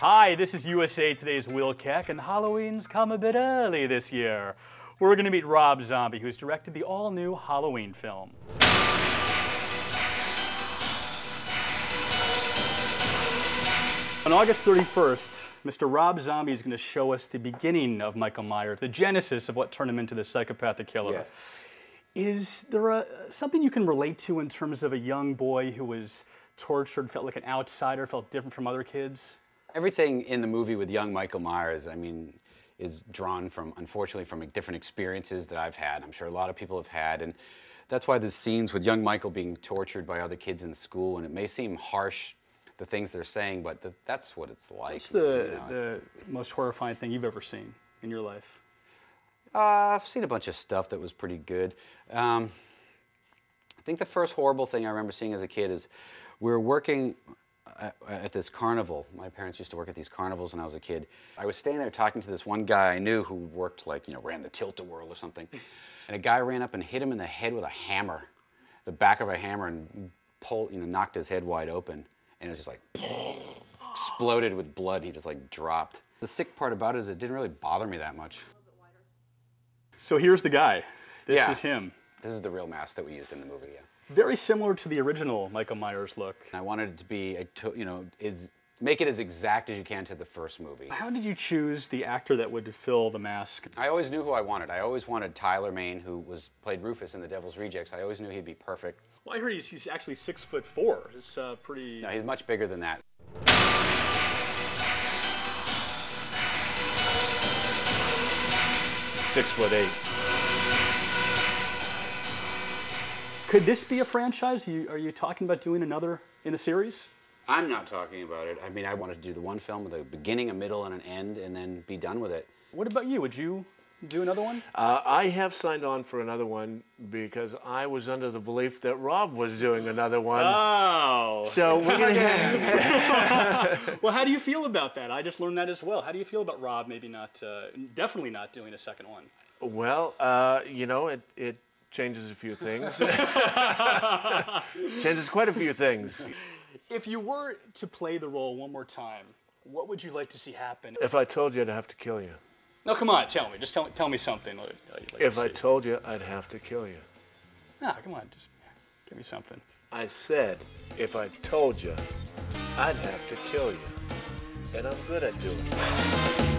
Hi, this is USA Today's Will Keck, and Halloween's come a bit early this year. We're going to meet Rob Zombie, who's directed the all new Halloween film. On August 31st, Mr. Rob Zombie is going to show us the beginning of Michael Myers, the genesis of what turned him into the psychopathic killer. Yes. Is there a, something you can relate to in terms of a young boy who was tortured, felt like an outsider, felt different from other kids? Everything in the movie with young Michael Myers, I mean, is drawn from, unfortunately, from different experiences that I've had. I'm sure a lot of people have had. And that's why the scenes with young Michael being tortured by other kids in school, and it may seem harsh, the things they're saying, but the, that's what it's like. What's the, you know. the most horrifying thing you've ever seen in your life? Uh, I've seen a bunch of stuff that was pretty good. Um, I think the first horrible thing I remember seeing as a kid is we were working at, at, this carnival. My parents used to work at these carnivals when I was a kid. I was standing there talking to this one guy I knew who worked like, you know, ran the tilt-a-whirl or something. And a guy ran up and hit him in the head with a hammer, the back of a hammer, and pulled, you know, knocked his head wide open. And it was just like, exploded with blood. He just like dropped. The sick part about it is it didn't really bother me that much. So here's the guy. This Yeah. is him. This is the real mask that we used in the movie, yeah. Very similar to the original Michael Myers look. I wanted it to be, a to- you know, is make it as exact as you can to the first movie. How did you choose the actor that would fill the mask? I always knew who I wanted. I always wanted Tyler Mane, who was played Rufus in The Devil's Rejects. I always knew he'd be perfect. Well, I heard he's, he's actually six foot four. It's uh, pretty. No, he's much bigger than that. Six foot eight. Could this be a franchise? You, are you talking about doing another in a series? I'm not talking about it. I mean, I wanted to do the one film with a beginning, a middle, and an end, and then be done with it. What about you? Would you do another one? Uh, I have signed on for another one because I was under the belief that Rob was doing another one. Oh. so we're gonna have, Well, how do you feel about that? I just learned that as well. How do you feel about Rob maybe not, uh, definitely not doing a second one? well, uh, you know, it it changes a few things. changes quite a few things. If you were to play the role one more time, what would you like to see happen? If I told you, I'd have to kill you. No, come on, tell me. Just tell, tell me something. like- like you'd like If I told you, I'd have to kill you. No, come on. Just give me something. I said, if I told you, I'd have to kill you. And I'm good at doing it.